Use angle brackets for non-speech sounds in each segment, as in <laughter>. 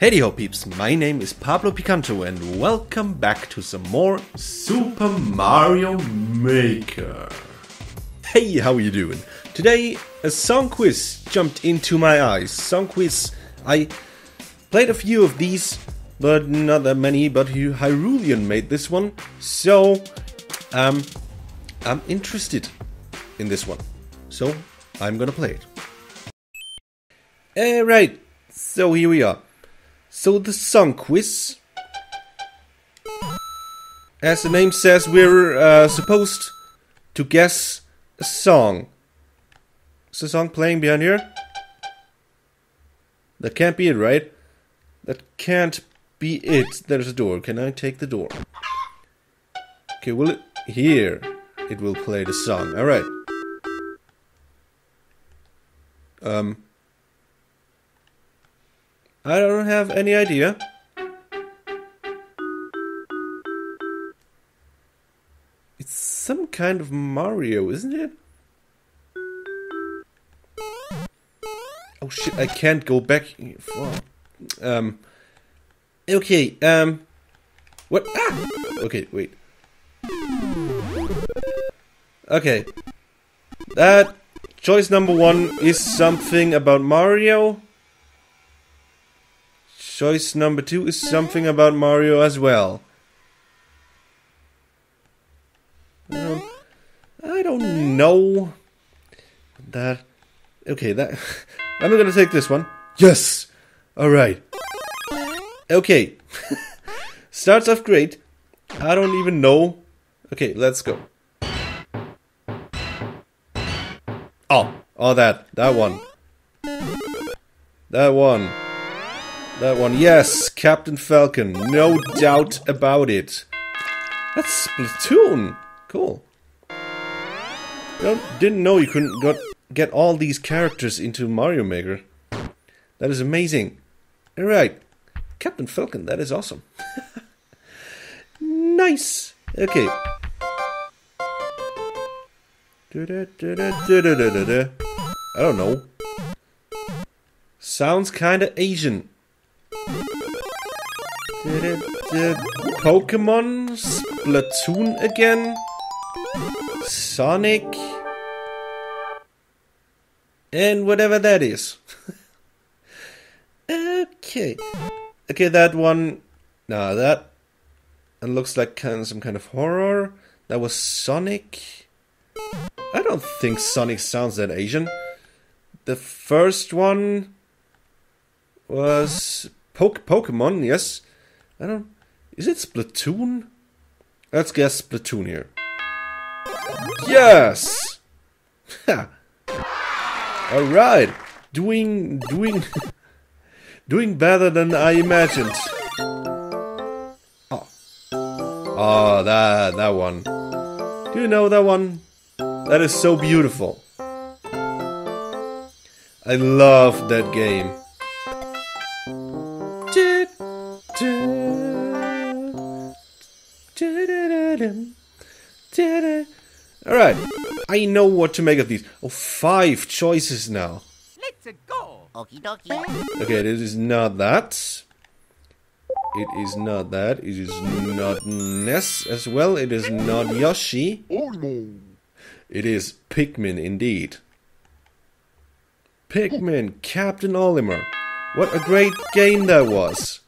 Hey ho peeps, my name is Pablo Picanto and welcome back to some more Super Mario Maker. Hey, how are you doing? Today a song quiz jumped into my eyes. Song quiz. I played a few of these, but not that many, but Hyrulean made this one. So, um I'm interested in this one. So, I'm gonna play it. Alright, so here we are. So the song quiz. As the name says, we're uh, supposed to guess a song. Is the song playing behind here? That can't be it, right? That can't be it. There's a door. Can I take the door? Okay, will it... Here. It will play the song. Alright. Um... I don't have any idea. It's some kind of Mario, isn't it? Oh shit, I can't go back. Um. Okay, um. What? Ah! Okay, wait. Okay. That choice number one is something about Mario. Choice number two is something about Mario as well. Um, I don't know. That. Okay, that. <laughs> I'm gonna take this one. Yes! Alright. Okay. <laughs> Starts off great. I don't even know. Okay, let's go. Oh, oh, that. That one. That one. That one, yes, Captain Falcon, no doubt about it. That's Splatoon. Cool. didn't know you couldn't got, get all these characters into Mario Maker. That is amazing. Alright, Captain Falcon, that is awesome. <laughs> nice. Okay. I don't know. Sounds kinda Asian. Pokemon? Splatoon again? Sonic? And whatever that is. <laughs> okay. Okay, that one. Nah, that. It looks like kind of some kind of horror. That was Sonic. I don't think Sonic sounds that Asian. The first one was Poke Pokemon, yes. I don't. Is it Splatoon? Let's guess Splatoon here. Yes. All right, doing doing <laughs> doing better than I imagined. Oh, oh, that that one. Do you know that one? That is so beautiful. I love that game. Alright, I know what to make of these. Oh, five choices now. Let's go. Okie dokie. Okay, it is not that. It is not that. It is not Ness as well. It is not Yoshi. Oh no. It is Pikmin indeed. Pikmin, Captain Olimar. What a great game that was.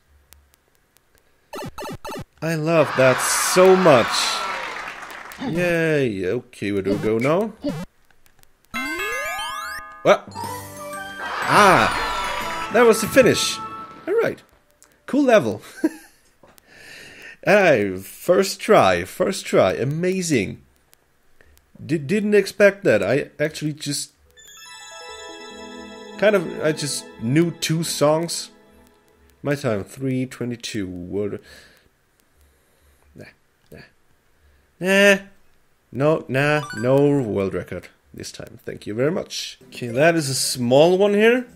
I love that so much. Yay. Okay, where do we go now? What? Ah! That was the finish. Alright. Cool level. <laughs> Hey, first try, first try. Amazing. Did, didn't expect that. I actually just... Kind of, I just knew two songs. My time, 322. What... Nah, nah. Nah. No, nah, no world record this time. Thank you very much. Okay, that is a small one here.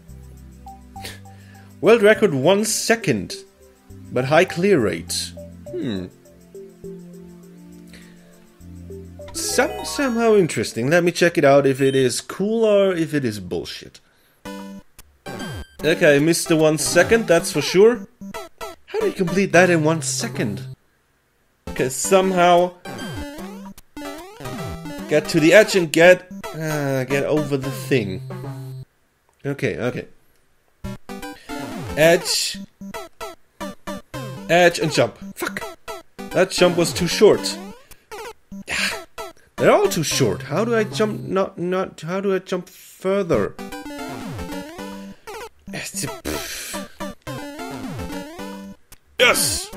World record one second, but high clear rate. Hmm. Some, somehow interesting. Let me check it out if it is cool or if it is bullshit. Okay, I missed the one second, that's for sure. How do you complete that in one second? Okay, somehow get to the edge and get uh, get over the thing. Okay, okay. Edge, edge, and jump. Fuck! That jump was too short. <sighs> They're all too short. How do I jump? Not not. How do I jump further? <sighs> Yes.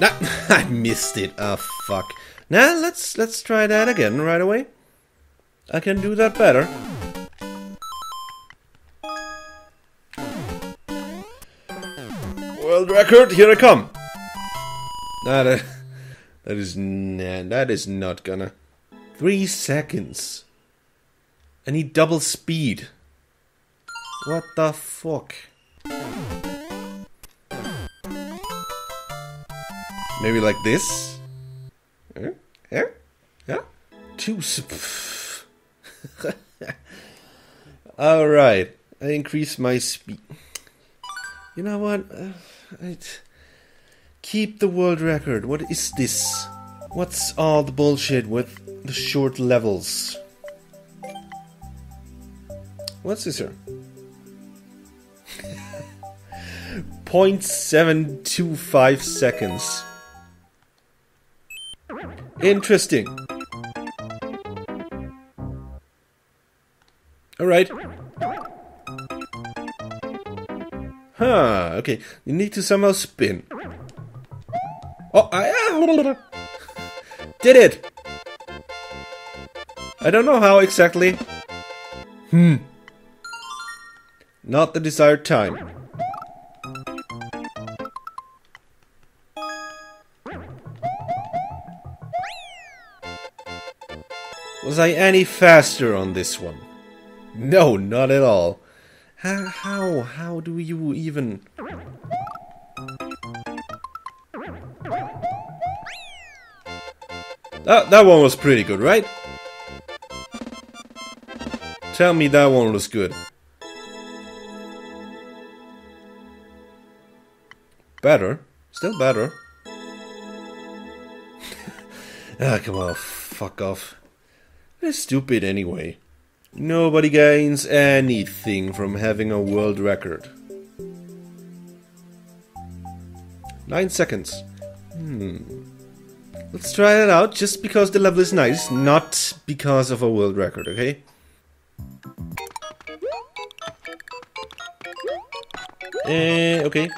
Nah, <laughs> I missed it. Oh, fuck. Now let's let's try that again right away. I can do that better. World record, here I come. That uh, that is nah, that is not gonna. Three seconds. I need double speed. What the fuck? Maybe like this? Yeah? Yeah? Yeah? Two. <laughs> Alright. I increase my speed. You know what? Uh, I'd keep the world record. What is this? What's all the bullshit with the short levels? What's this here? <laughs> 0.725 seconds. Interesting. Alright. Huh, okay. You need to somehow spin. Oh, I <laughs> did it! I don't know how exactly. Hmm. Not the desired time. Was I any faster on this one? No, not at all. How, how, how do you even... That, that one was pretty good, right? Tell me that one was good. Better. Still better. <laughs> ah, come on, fuck off. Stupid anyway. Nobody gains anything from having a world record. Nine seconds. Hmm. Let's try that out just because the level is nice, not because of a world record, okay? Eh, okay.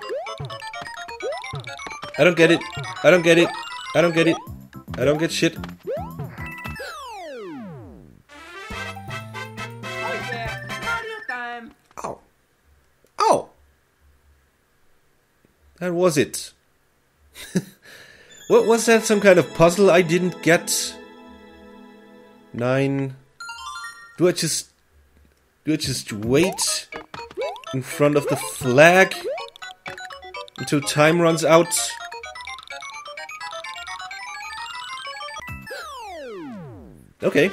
I don't get it. I don't get it. I don't get it. I don't get shit. Oh. That was it. <laughs> what was that? Some kind of puzzle I didn't get? Nine. Do I just do I just wait in front of the flag until time runs out? Okay.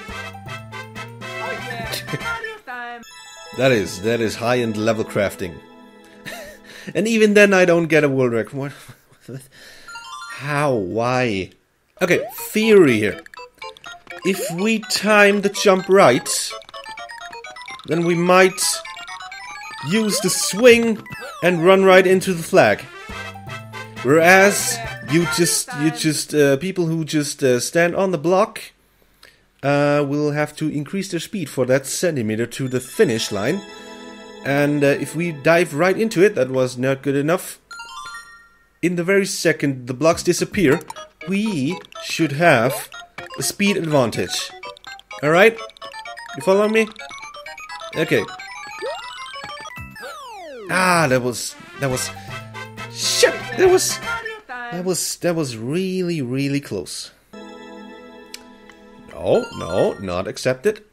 That is that is high end level crafting. <laughs> And even then, I don't get a world record. What? How? Why? Okay, theory here. If we time the jump right, then we might use the swing and run right into the flag. Whereas you just, you just, uh, people who just uh, stand on the block uh, will have to increase their speed for that centimeter to the finish line. And uh, if we dive right into it, that was not good enough. In the very second the blocks disappear, we should have a speed advantage. Alright? You follow me? Okay. Ah, that was... That was... Shit! That was... That was... That was really, really close. No, no, not accepted.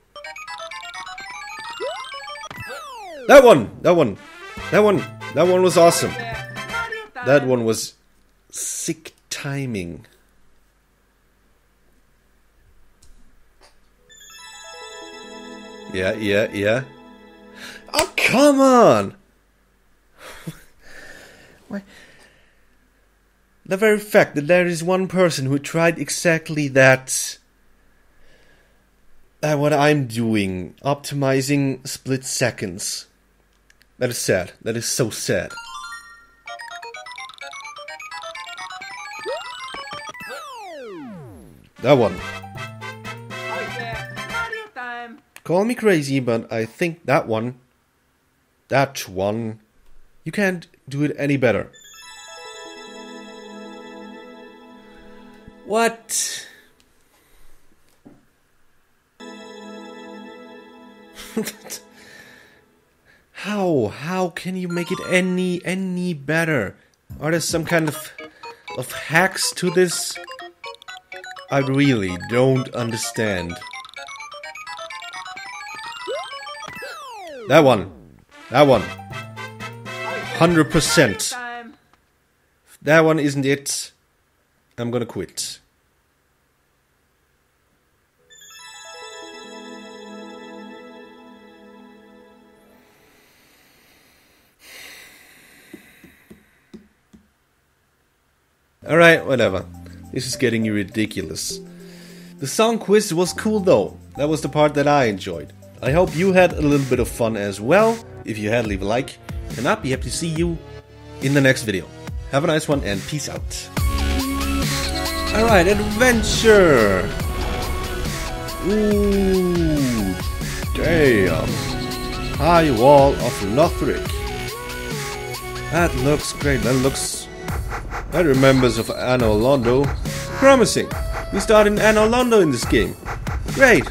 That one! That one! That one! That one was awesome. That one was sick timing. Yeah, yeah, yeah. Oh, come on! <laughs> Why? The very fact that there is one person who tried exactly that. Uh, what I'm doing, optimizing split seconds. That is sad. That is so sad. That one. Call me crazy, but I think that one. That one. You can't do it any better. What? <laughs> How? How can you make it any any better? Are there some kind of of hacks to this? I really don't understand. That one. That one. 100%. That one isn't it. I'm gonna quit. Alright, whatever. This is getting ridiculous. The song quiz was cool though. That was the part that I enjoyed. I hope you had a little bit of fun as well. If you had, leave a like. And I'll be happy to see you in the next video. Have a nice one and peace out. Alright, adventure! Ooh, damn. High wall of Lothric. That looks great. That looks. That remembers of Anor Londo. Promising. We start in Anor Londo in this game. Great.